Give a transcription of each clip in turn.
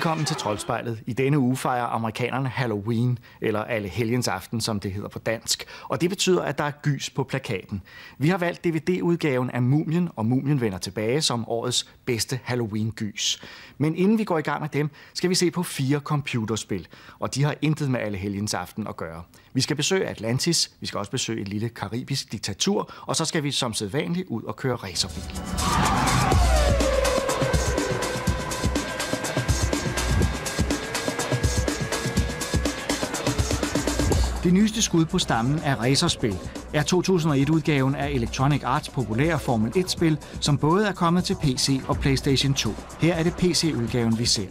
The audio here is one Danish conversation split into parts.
Velkommen til Troldspejlet. I denne uge fejrer amerikanerne Halloween, eller Alle Helgens Aften, som det hedder på dansk. Og det betyder, at der er gys på plakaten. Vi har valgt DVD-udgaven af Mumien, og Mumien vender tilbage som årets bedste Halloween-gys. Men inden vi går i gang med dem, skal vi se på fire computerspil. Og de har intet med Alle Helgens Aften at gøre. Vi skal besøge Atlantis, vi skal også besøge et lille karibisk diktatur, og så skal vi som sædvanligt ud og køre racerbil. Det nyeste skud på stammen af racerspil er 2001-udgaven af Electronic Arts populære Formel 1-spil, som både er kommet til PC og PlayStation 2. Her er det PC-udgaven, vi ser.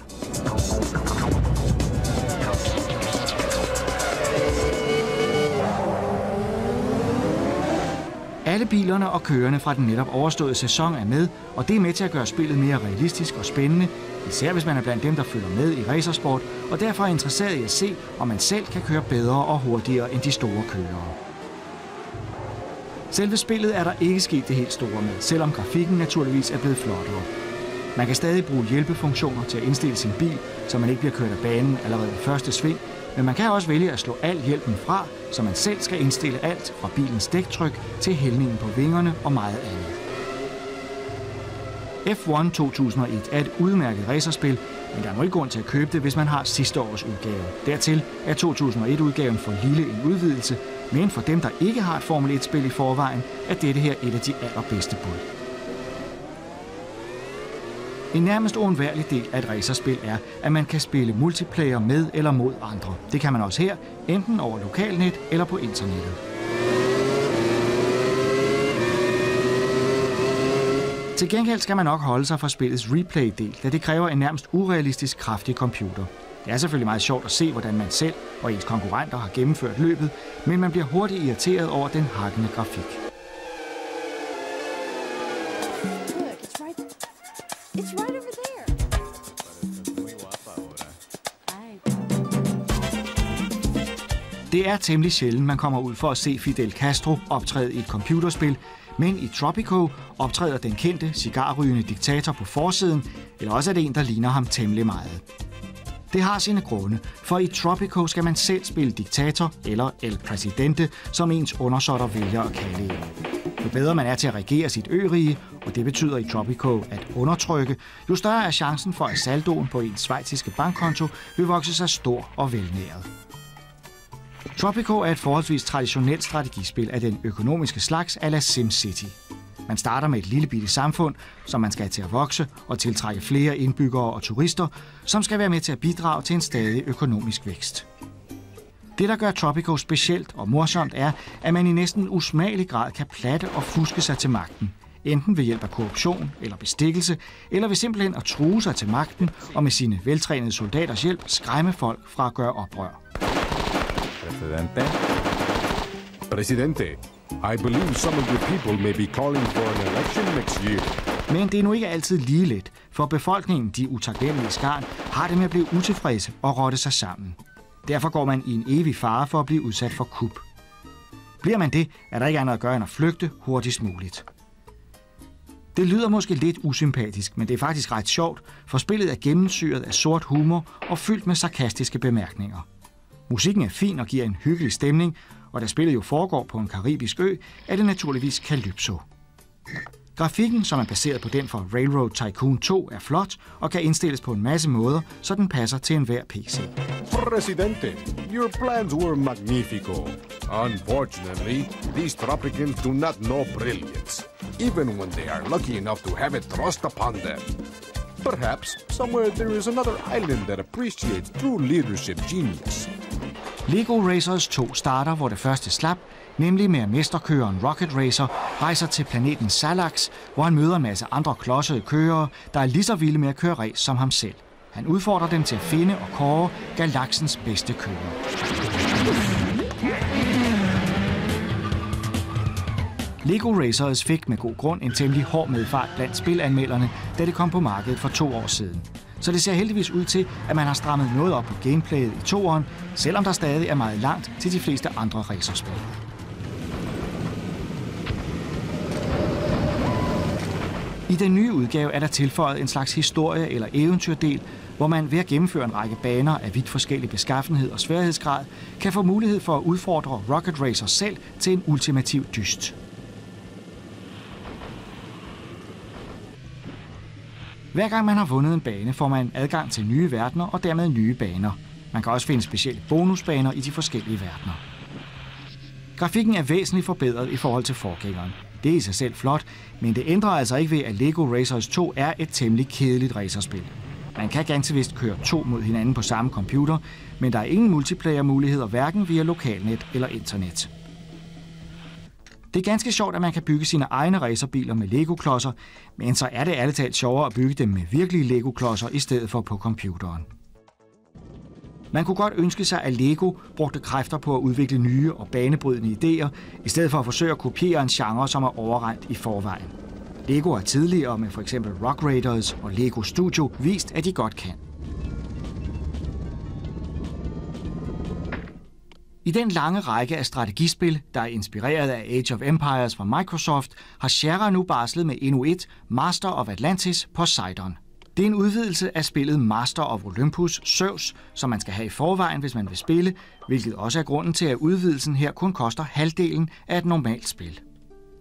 Alle bilerne og kørerne fra den netop overståede sæson er med, og det er med til at gøre spillet mere realistisk og spændende, især hvis man er blandt dem, der følger med i racersport, og derfor er interesseret i at se, om man selv kan køre bedre og hurtigere end de store kørere. Selve spillet er der ikke sket det helt store med, selvom grafikken naturligvis er blevet flottere. Man kan stadig bruge hjælpefunktioner til at indstille sin bil, så man ikke bliver kørt af banen allerede i første sving, men man kan også vælge at slå al hjælpen fra, så man selv skal indstille alt fra bilens dæktryk til hældningen på vingerne og meget andet. F1 2001 er et udmærket racerspil, men der er nu ikke grund til at købe det, hvis man har sidste års udgave. Dertil er 2001-udgaven for lille en udvidelse, men for dem, der ikke har et Formel 1-spil i forvejen, er dette her et af de allerbedste bud. En nærmest uundværlig del af et racerspil er, at man kan spille multiplayer med eller mod andre. Det kan man også her, enten over lokalnet eller på internettet. Til gengæld skal man nok holde sig fra spillets replay-del, da det kræver en nærmest urealistisk kraftig computer. Det er selvfølgelig meget sjovt at se, hvordan man selv og ens konkurrenter har gennemført løbet, men man bliver hurtigt irriteret over den hakkende grafik. Det er temmelig sjældent, man kommer ud for at se Fidel Castro optræde i et computerspil, men i Tropico optræder den kendte cigarrygende diktator på forsiden, eller også er det en, der ligner ham temmelig meget. Det har sine grunde, for i Tropico skal man selv spille diktator eller el presidente, som ens undersåtter vælger at kalde en. Jo bedre man er til at regere sit ørige, og det betyder i Tropico at undertrykke, jo større er chancen for, at saldoen på ens svejtiske bankkonto vil vokse sig stor og velnæret. Tropico er et forholdsvis traditionelt strategispil af den økonomiske slags ala SimCity. Man starter med et lille bitte samfund, som man skal have til at vokse og tiltrække flere indbyggere og turister, som skal være med til at bidrage til en stadig økonomisk vækst. Det, der gør Tropico specielt og morsomt, er, at man i næsten usmagelig grad kan platte og fuske sig til magten. Enten ved hjælp af korruption eller bestikkelse, eller ved simpelthen at true sig til magten og med sine veltrænede soldaters hjælp skræmme folk fra at gøre oprør. Presidente. Presidente, I believe some of the people may be calling for an election next year. Men det er nu ikke altid lige let, for befolkningen, de utaknemmelige skarn, har det med at blive utilfredse og rotte sig sammen. Derfor går man i en evig fare for at blive udsat for kup. Bliver man det, er der ikke andet at gøre end at flygte hurtigst muligt. Det lyder måske lidt usympatisk, men det er faktisk ret sjovt, for spillet er gennemsyret af sort humor og fyldt med sarkastiske bemærkninger. Musikken er fin og giver en hyggelig stemning, og da spillet jo foregår på en karibisk ø, er det naturligvis Calypso. Grafikken, som er baseret på den fra Railroad Tycoon 2, er flot og kan indstilles på en masse måder, så den passer til enhver PC. Presidente, your plans were magnifico. Unfortunately, these Tropicans do not know brilliance, even when they are lucky enough to have it thrust upon them. Perhaps somewhere there is another island that appreciates true leadership genius. Lego Racers 2 starter, hvor det første slap, nemlig med at mesterkøren Rocket Racer rejser til planeten Salax, hvor han møder en masse andre klodsede kørere, der er lige så vilde med at køre race som ham selv. Han udfordrer dem til at finde og kåre galaksens bedste kører. Lego Racers fik med god grund en temmelig hård medfart blandt spilanmelderne, da det kom på markedet for to år siden. Så det ser heldigvis ud til, at man har strammet noget op på gameplayet i toeren, selvom der stadig er meget langt til de fleste andre racerspil. I den nye udgave er der tilføjet en slags historie- eller eventyrdel, hvor man ved at gennemføre en række baner af vidt forskellig beskaffenhed og sværhedsgrad, kan få mulighed for at udfordre Rocket Racer selv til en ultimativ dyst. Hver gang man har vundet en bane, får man adgang til nye verdener og dermed nye baner. Man kan også finde specielle bonusbaner i de forskellige verdener. Grafikken er væsentligt forbedret i forhold til forgængeren. Det er i sig selv flot, men det ændrer altså ikke ved, at Lego Racers 2 er et temmelig kedeligt racerspil. Man kan ganske vist køre to mod hinanden på samme computer, men der er ingen multiplayer-muligheder hverken via lokalnet eller internet. Det er ganske sjovt, at man kan bygge sine egne racerbiler med Lego-klodser, men så er det ærligt talt sjovere at bygge dem med virkelige Lego-klodser i stedet for på computeren. Man kunne godt ønske sig, at Lego brugte kræfter på at udvikle nye og banebrydende idéer, i stedet for at forsøge at kopiere en genre, som er overrendt i forvejen. Lego har tidligere med f.eks. Rock Raiders og Lego Studio vist, at de godt kan. I den lange række af strategispil, der er inspireret af Age of Empires fra Microsoft, har Sierra nu barslet med endnu et Master of Atlantis Poseidon. Det er en udvidelse af spillet Master of Olympus Zeus, som man skal have i forvejen, hvis man vil spille, hvilket også er grunden til, at udvidelsen her kun koster halvdelen af et normalt spil.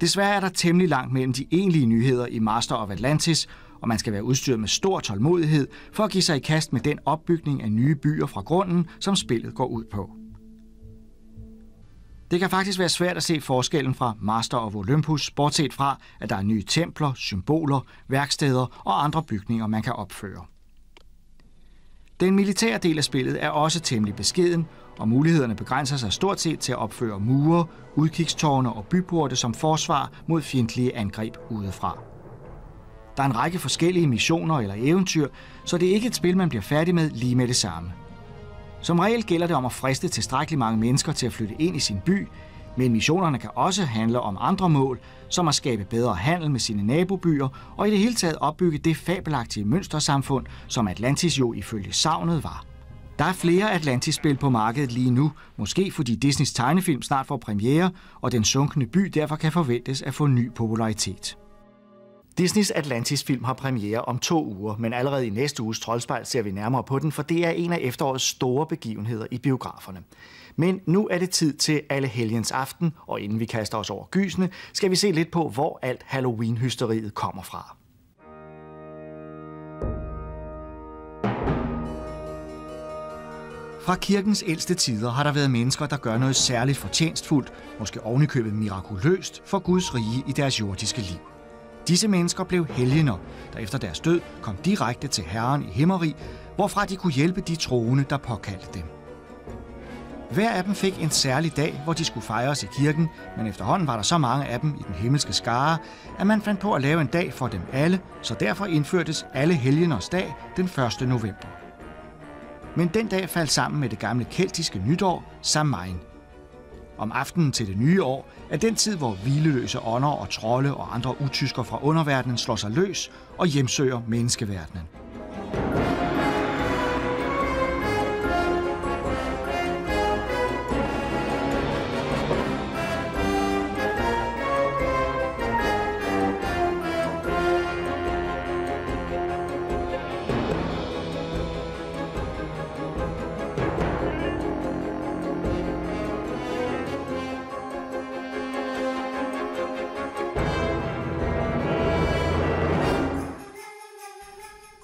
Desværre er der temmelig langt mellem de egentlige nyheder i Master of Atlantis, og man skal være udstyret med stor tålmodighed for at give sig i kast med den opbygning af nye byer fra grunden, som spillet går ud på. Det kan faktisk være svært at se forskellen fra Master of Olympus, bortset fra, at der er nye templer, symboler, værksteder og andre bygninger, man kan opføre. Den militære del af spillet er også temmelig beskeden, og mulighederne begrænser sig stort set til at opføre mure, udkigstårne og byporte som forsvar mod fjendtlige angreb udefra. Der er en række forskellige missioner eller eventyr, så det er ikke et spil, man bliver færdig med lige med det samme. Som regel gælder det om at friste tilstrækkeligt mange mennesker til at flytte ind i sin by, men missionerne kan også handle om andre mål, som at skabe bedre handel med sine nabobyer og i det hele taget opbygge det fabelagtige mønstersamfund, som Atlantis jo ifølge savnet var. Der er flere Atlantis-spil på markedet lige nu, måske fordi Disneys tegnefilm snart får premiere, og den sunkende by derfor kan forventes at få ny popularitet. Disneys Atlantis-film har premiere om to uger, men allerede i næste uges Troldspejl ser vi nærmere på den, for det er en af efterårets store begivenheder i biograferne. Men nu er det tid til alle helgens aften, og inden vi kaster os over gysene, skal vi se lidt på, hvor alt Halloween-hysteriet kommer fra. Fra kirkens ældste tider har der været mennesker, der gør noget særligt fortjenstfuldt, måske ovenikøbet mirakuløst, for Guds rige i deres jordiske liv. Disse mennesker blev helgener, der efter deres død kom direkte til Herren i himmeri, hvorfra de kunne hjælpe de troende, der påkaldte dem. Hver af dem fik en særlig dag, hvor de skulle fejres i kirken, men efterhånden var der så mange af dem i den himmelske skare, at man fandt på at lave en dag for dem alle, så derfor indførtes alle helgeners dag den 1. november. Men den dag faldt sammen med det gamle keltiske nytår, Samhain, om aftenen til det nye år er den tid, hvor hvileløse ånder og trolde og andre utysker fra underverdenen slår sig løs og hjemsøger menneskeverdenen.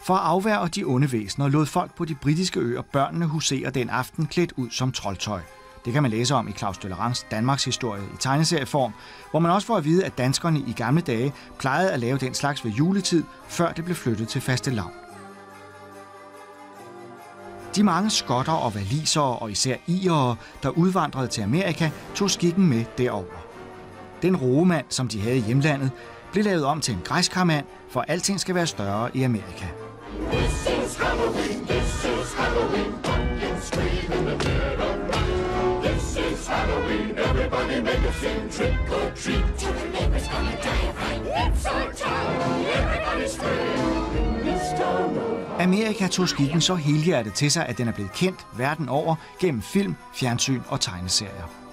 For at afværge de onde væsener lod folk på de britiske øer børnene husere den aften klædt ud som troldtøj. Det kan man læse om i Claus Døllerangs Danmarks historie i tegneserieform, hvor man også får at vide, at danskerne i gamle dage plejede at lave den slags ved juletid, før det blev flyttet til faste lav. De mange skotter og valisere og især irere, der udvandrede til Amerika, tog skikken med derover. Den roemand, som de havde i hjemlandet, blev lavet om til en græskarmand, for alting skal være større i Amerika. Halloween, pumpkins scream in the dead of night. This is Halloween, everybody make a scene, trick or treat. Tell the neighbor's gonna die of fright. It's our town, everybody scream. Amerika tog skikken så helhjertet til sig, at den er blevet kendt verden over gennem film, fjernsyn og tegneserier.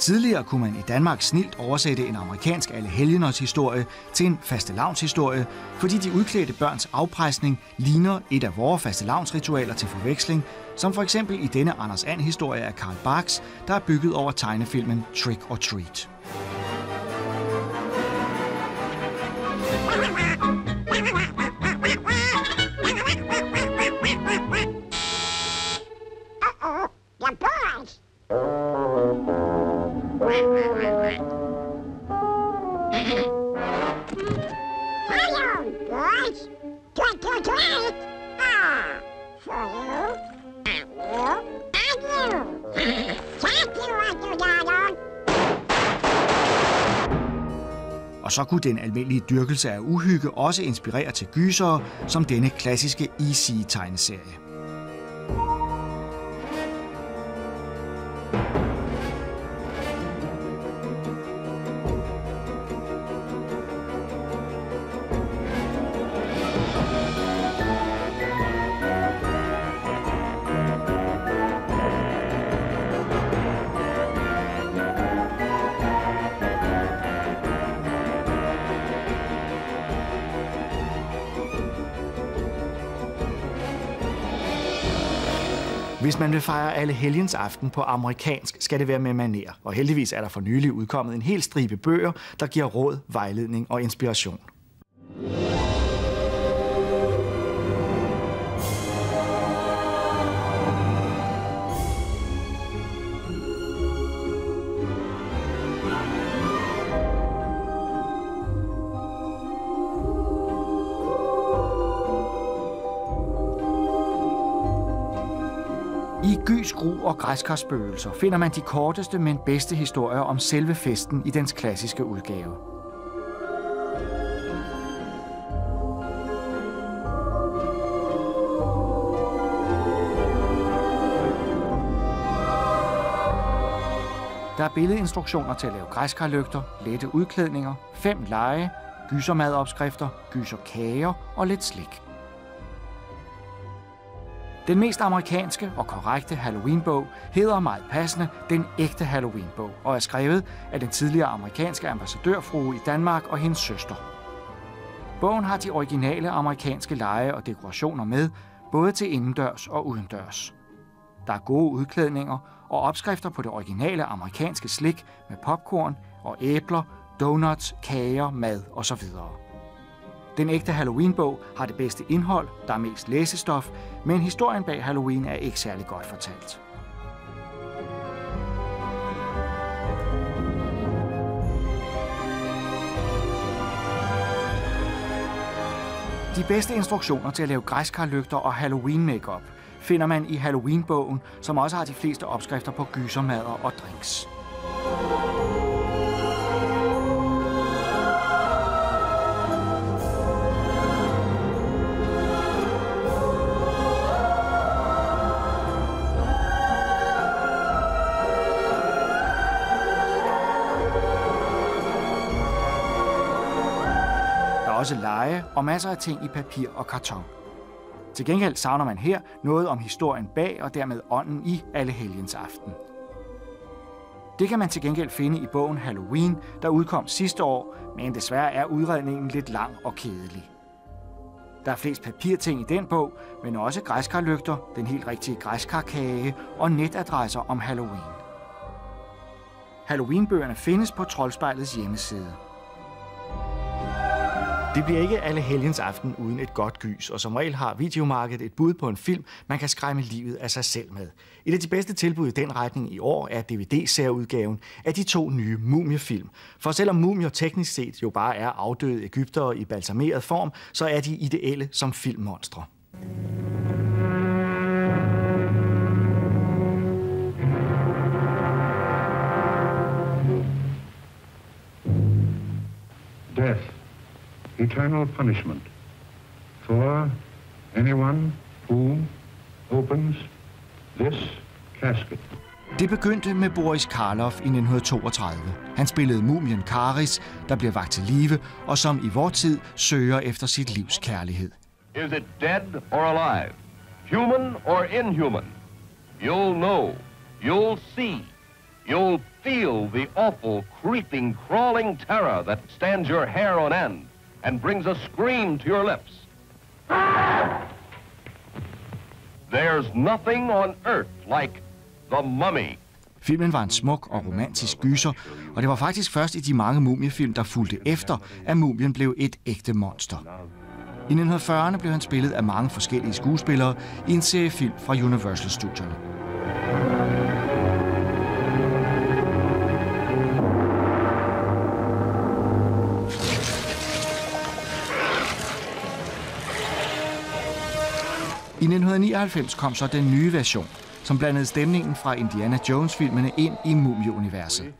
Tidligere kunne man i Danmark snilt oversætte en amerikansk allehelgeners historie til en fastelavnshistorie, fordi de udklædte børns afpresning ligner et af vores fastelavnsritualer til forveksling, som for eksempel i denne Anders And historie af Karl Barks, der er bygget over tegnefilmen Trick or Treat. Og så kunne den almindelige dyrkelse af uhygge også inspirere til gysere, som denne klassiske EC-tegneserie. Vil fejre alle helgens aften på amerikansk, skal det være med maner. Og heldigvis er der for nylig udkommet en hel stribe bøger, der giver råd, vejledning og inspiration. Gys Gru og Græskarspøgelser finder man de korteste, men bedste historier om selve festen i dens klassiske udgave. Der er billedinstruktioner til at lave græskarlygter, lette udklædninger, fem lege, gysermadopskrifter, gyserkager og lidt slik. Den mest amerikanske og korrekte Halloween-bog hedder meget passende Den ægte Halloween-bog og er skrevet af den tidligere amerikanske ambassadørfrue i Danmark og hendes søster. Bogen har de originale amerikanske lege og dekorationer med, både til indendørs og udendørs. Der er gode udklædninger og opskrifter på det originale amerikanske slik med popcorn og æbler, donuts, kager, mad osv. Den ægte Halloween-bog har det bedste indhold, der er mest læsestof, men historien bag Halloween er ikke særlig godt fortalt. De bedste instruktioner til at lave græskarlygter og Halloween-makeup finder man i Halloween-bogen, som også har de fleste opskrifter på gysermader og drinks. Også lege og masser af ting i papir og karton. Til gengæld savner man her noget om historien bag og dermed ånden i alle helgens aften. Det kan man til gengæld finde i bogen Halloween, der udkom sidste år, men desværre er udredningen lidt lang og kedelig. Der er flest papirting i den bog, men også græskarlygter, den helt rigtige græskarkage og netadresser om Halloween. Halloween-bøgerne findes på Troldspejlets hjemmeside. Det bliver ikke alle helgens aften uden et godt gys, og som regel har videomarkedet et bud på en film, man kan skræmme livet af sig selv med. Et af de bedste tilbud i den retning i år er DVD-særudgaven af de to nye mumiefilm. For selvom mumier teknisk set jo bare er afdøde Ægyptere i balsameret form, så er de ideelle som filmmonstre. Death eternal punishment for anyone who opens this casket. Det begyndte med Boris Karloff i 1932. Han spillede mumien Karis, der bliver vagt til live, og som i vor tid søger efter sit livs kærlighed. Is it dead or alive? Human or inhuman? You'll know. You'll see. You'll feel the awful, creeping, crawling terror that stands your hair on end and brings a scream to your lips. There's nothing on earth like The Mummy. Filmen var en smuk og romantisk gyser, og det var faktisk først i de mange mumiefilm, der fulgte efter, at mumien blev et ægte monster. I 1940'erne blev han spillet af mange forskellige skuespillere i en serie film fra Universal Studios. 1999 kom så den nye version, som blandede stemningen fra Indiana Jones-filmene ind i mumieuniverset.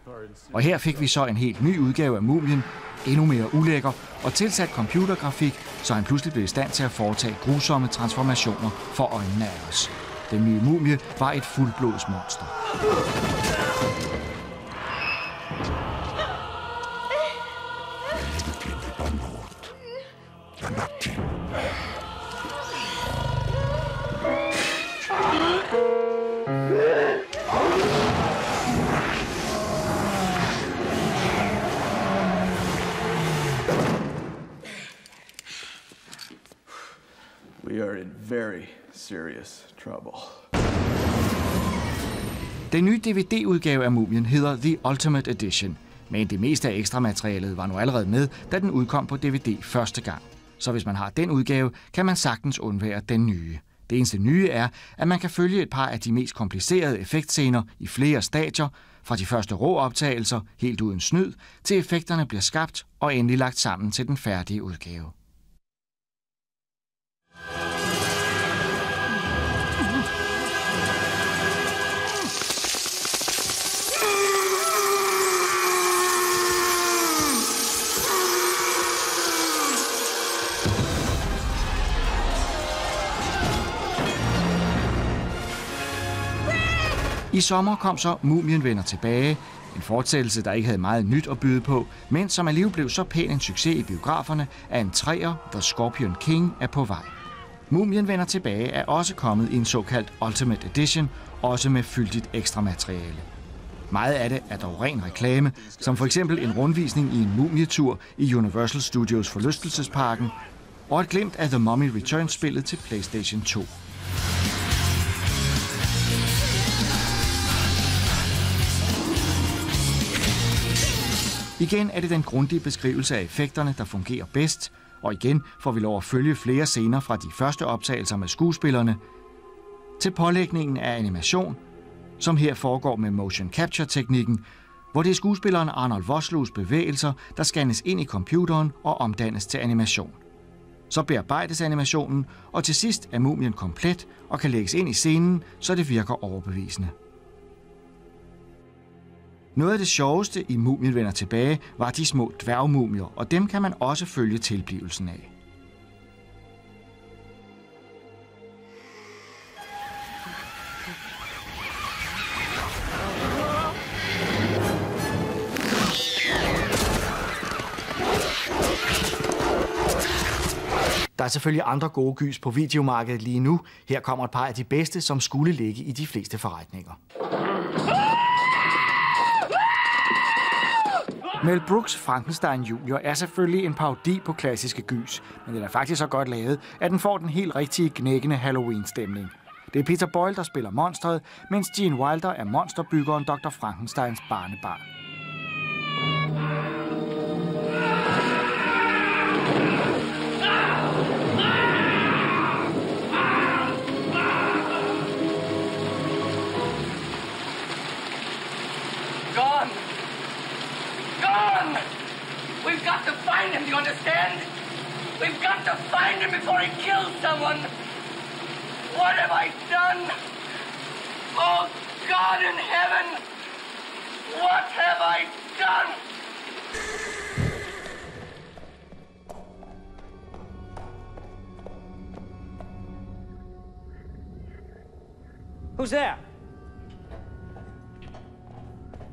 Og her fik vi så en helt ny udgave af mumien, endnu mere ulækker og tilsat computergrafik, så han pludselig blev i stand til at foretage grusomme transformationer for øjnene af os. Den nye mumie var et fuldblods monster. Serious trouble. Den nye DVD-udgave af Mumien hedder The Ultimate Edition, men det meste af ekstra materialet var nu allerede med, da den udkom på DVD første gang. Så hvis man har den udgave, kan man sagtens undvære den nye. Det eneste nye er, at man kan følge et par af de mest komplicerede effektscener i flere stadier, fra de første rå optagelser, helt uden snyd, til effekterne bliver skabt og endelig lagt sammen til den færdige udgave. I sommer kom så Mumien vender tilbage, en fortsættelse, der ikke havde meget nyt at byde på, men som alligevel blev så pæn en succes i biograferne, at en træer, The Scorpion King, er på vej. Mumien vender tilbage er også kommet i en såkaldt Ultimate Edition, også med fyldigt ekstra materiale. Meget af det er dog ren reklame, som for eksempel en rundvisning i en mumietur i Universal Studios forlystelsesparken, og et glimt af The Mummy Returns-spillet til PlayStation 2. Igen er det den grundige beskrivelse af effekterne, der fungerer bedst, og igen får vi lov at følge flere scener fra de første optagelser med skuespillerne, til pålægningen af animation, som her foregår med motion capture-teknikken, hvor det er skuespilleren Arnold Voslos bevægelser, der scannes ind i computeren og omdannes til animation. Så bearbejdes animationen, og til sidst er mumien komplet og kan lægges ind i scenen, så det virker overbevisende. Noget af det sjoveste i Mumien vender tilbage var de små dværgmumier, og dem kan man også følge tilblivelsen af. Der er selvfølgelig andre gode gys på videomarkedet lige nu. Her kommer et par af de bedste, som skulle ligge i de fleste forretninger. Mel Brooks Frankenstein Junior er selvfølgelig en parodi på klassiske gys, men den er faktisk så godt lavet, at den får den helt rigtige knækkende Halloween-stemning. Det er Peter Boyle, der spiller monstret, mens Gene Wilder er monsterbyggeren Dr. Frankensteins barnebarn. You understand? We've got to find him before he kills someone! What have I done? Oh, God in heaven! What have I done? Who's there?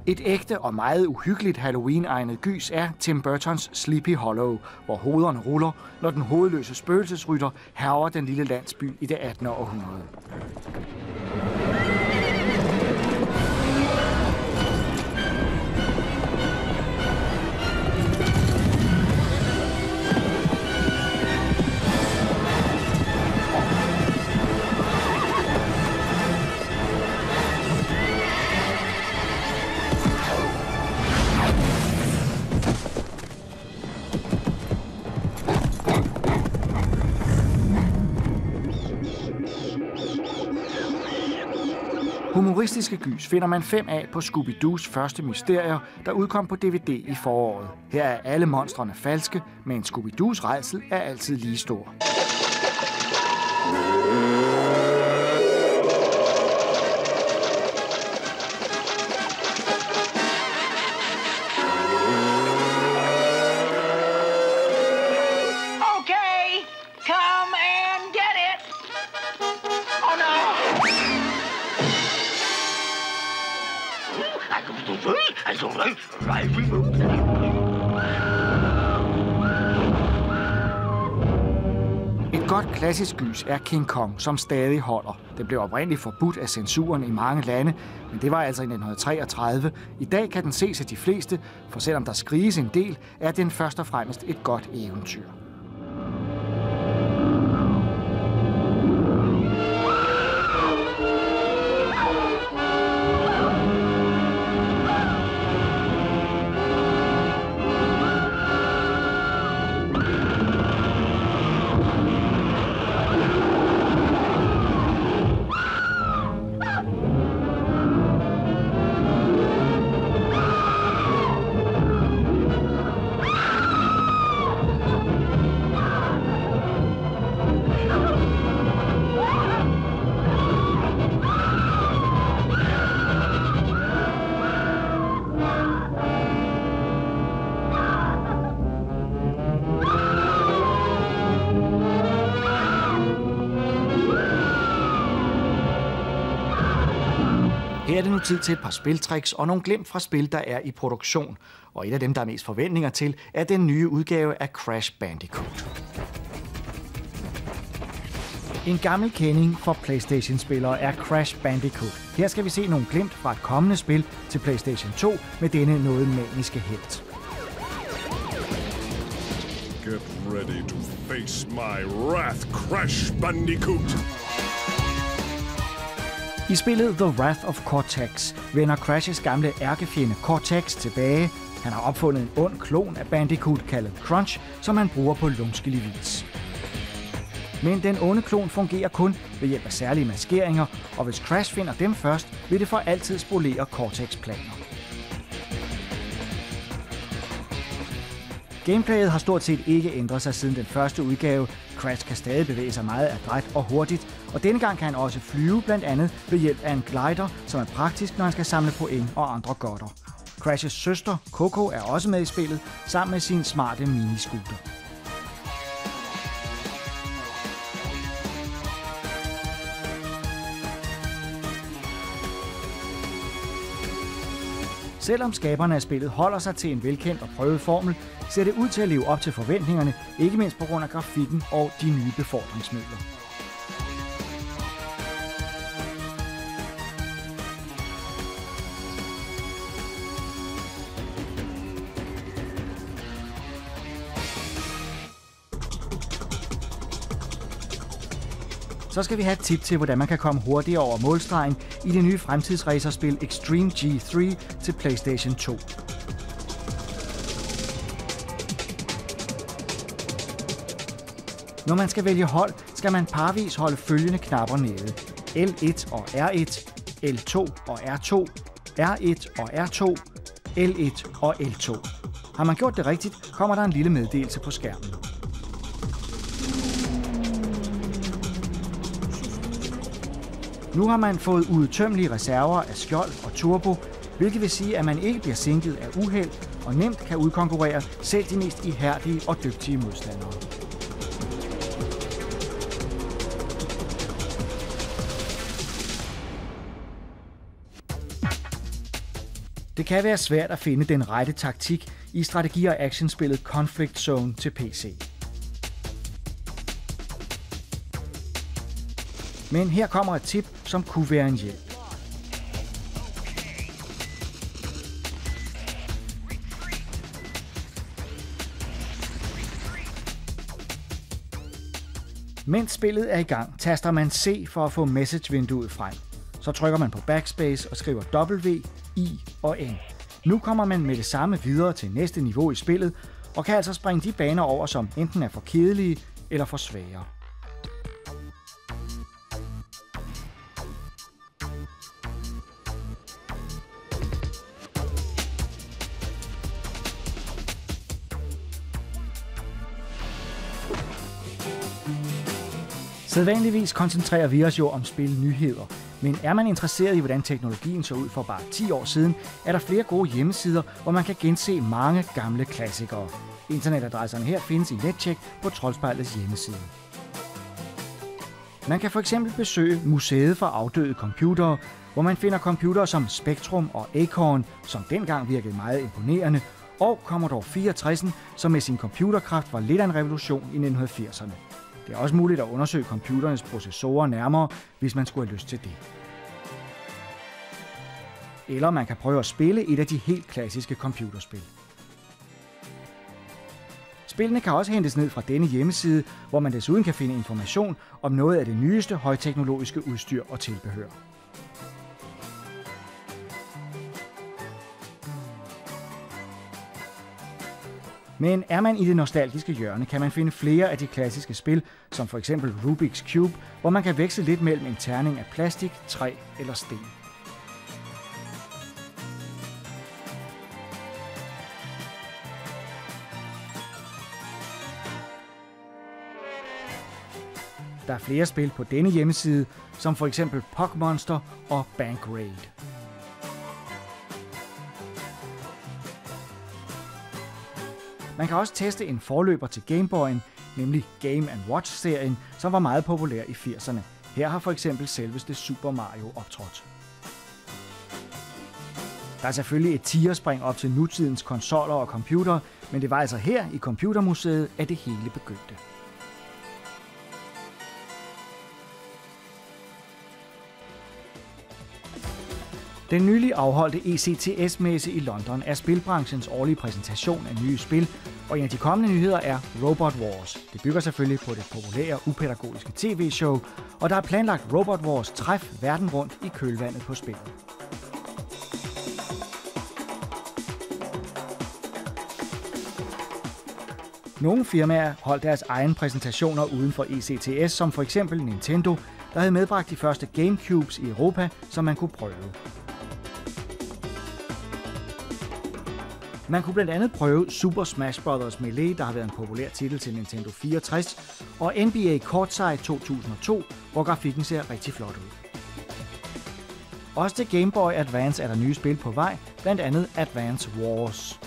Et ægte og meget uhyggeligt Halloween-egnet gys er Tim Burtons Sleepy Hollow, hvor hovederne ruller, når den hovedløse spøgelsesrytter herrer den lille landsby i det 18. århundrede. Humoristiske gys finder man fem af på Scooby-Doos første mysterier, der udkom på DVD i foråret. Her er alle monstrene falske, men Scooby-Doos rejsel er altid lige stor. Klassisk gys er King Kong, som stadig holder. Det blev oprindeligt forbudt af censuren i mange lande, men det var altså i 1933. I dag kan den ses af de fleste, for selvom der skriges en del, er den først og fremmest et godt eventyr. Her er det nu tid til et par spiltricks og nogle glimt fra spil, der er i produktion. Og et af dem, der er mest forventninger til, er den nye udgave af Crash Bandicoot. En gammel kending for PlayStation-spillere er Crash Bandicoot. Her skal vi se nogle glimt fra et kommende spil til PlayStation 2 med denne noget maniske helt. Get ready to face my wrath, Crash Bandicoot! I spillet The Wrath of Cortex vender Crashes gamle ærkefjende Cortex tilbage. Han har opfundet en ond klon af Bandicoot kaldet Crunch, som han bruger på lumskelig vis. Men den onde klon fungerer kun ved hjælp af særlige maskeringer, og hvis Crash finder dem først, vil det for altid spolere Cortex planer. Gameplayet har stort set ikke ændret sig siden den første udgave. Crash kan stadig bevæge sig meget adræt og hurtigt, og denne gang kan han også flyve, blandt andet ved hjælp af en glider, som er praktisk, når han skal samle point og andre godter. Crashes søster, Coco, er også med i spillet, sammen med sin smarte miniskuter. Selvom skaberne af spillet holder sig til en velkendt og prøvet formel, ser det ud til at leve op til forventningerne, ikke mindst på grund af grafikken og de nye befordringsmidler. Så skal vi have et tip til, hvordan man kan komme hurtigere over målstregen i det nye fremtidsracerspil Extreme G3 til PlayStation 2. Når man skal vælge hold, skal man parvis holde følgende knapper nede. L1 og R1, L2 og R2, R1 og R2, L1 og L2. Har man gjort det rigtigt, kommer der en lille meddelelse på skærmen. Nu har man fået udtømmelige reserver af skjold og turbo, hvilket vil sige, at man ikke bliver sinket af uheld og nemt kan udkonkurrere selv de mest ihærdige og dygtige modstandere. Det kan være svært at finde den rette taktik i strategi- og actionspillet Conflict Zone til PC. Men her kommer et tip, som kunne være en hjælp. Mens spillet er i gang, taster man C for at få message-vinduet frem. Så trykker man på backspace og skriver W, I og N. Nu kommer man med det samme videre til næste niveau i spillet, og kan altså springe de baner over, som enten er for kedelige eller for svære. Sædvanligvis koncentrerer vi os jo om spilnyheder, men er man interesseret i, hvordan teknologien så ud for bare 10 år siden, er der flere gode hjemmesider, hvor man kan gense mange gamle klassikere. Internetadresserne her findes i NetCheck på Troldspejlets hjemmeside. Man kan for eksempel besøge Museet for afdøde computere, hvor man finder computere som Spectrum og Acorn, som dengang virkede meget imponerende, og Commodore 64, som med sin computerkraft var lidt af en revolution i 1980'erne. Det er også muligt at undersøge computernes processorer nærmere, hvis man skulle have lyst til det. Eller man kan prøve at spille et af de helt klassiske computerspil. Spillene kan også hentes ned fra denne hjemmeside, hvor man desuden kan finde information om noget af det nyeste højteknologiske udstyr og tilbehør. Men er man i det nostalgiske hjørne, kan man finde flere af de klassiske spil, som for eksempel Rubik's Cube, hvor man kan veksle lidt mellem en terning af plastik, træ eller sten. Der er flere spil på denne hjemmeside, som for eksempel Pokmonster og Bank Raid. Man kan også teste en forløber til Gameboyen, nemlig Game Watch-serien, som var meget populær i 80'erne. Her har for eksempel selveste Super Mario optrådt. Der er selvfølgelig et tierspring op til nutidens konsoller og computer, men det var altså her i Computermuseet, at det hele begyndte. Den nylig afholdte ECTS-messe i London er spilbranchens årlige præsentation af nye spil, og en af de kommende nyheder er Robot Wars. Det bygger selvfølgelig på det populære upædagogiske tv-show, og der er planlagt Robot Wars træf verden rundt i kølvandet på spillet. Nogle firmaer holdt deres egen præsentationer uden for ECTS, som for eksempel Nintendo, der havde medbragt de første Gamecubes i Europa, som man kunne prøve. Man kunne blandt andet prøve Super Smash Bros. Melee, der har været en populær titel til Nintendo 64, og NBA Courtside 2002, hvor grafikken ser rigtig flot ud. Også til Game Boy Advance er der nye spil på vej, blandt andet Advance Wars.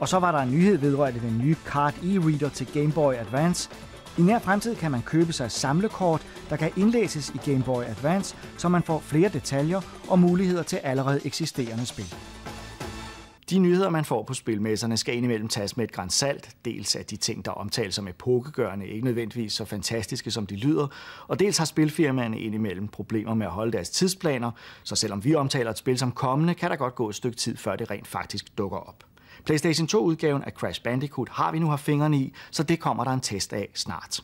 Og så var der en nyhed vedrørende den nye Card E-reader til Game Boy Advance. I nær fremtid kan man købe sig samlekort, der kan indlæses i Game Boy Advance, så man får flere detaljer og muligheder til allerede eksisterende spil. De nyheder, man får på spilmesserne, skal indimellem tages med et græns salt. Dels af de ting, der omtales som epokegørende, ikke nødvendigvis så fantastiske, som de lyder. Og dels har spilfirmaerne indimellem problemer med at holde deres tidsplaner, så selvom vi omtaler et spil som kommende, kan der godt gå et stykke tid, før det rent faktisk dukker op. PlayStation 2-udgaven af Crash Bandicoot har vi nu har fingrene i, så det kommer der en test af snart.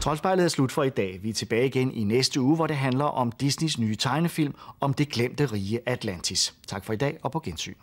Troldspejlet er slut for i dag. Vi er tilbage igen i næste uge, hvor det handler om Disneys nye tegnefilm om det glemte rige Atlantis. Tak for i dag og på gensyn.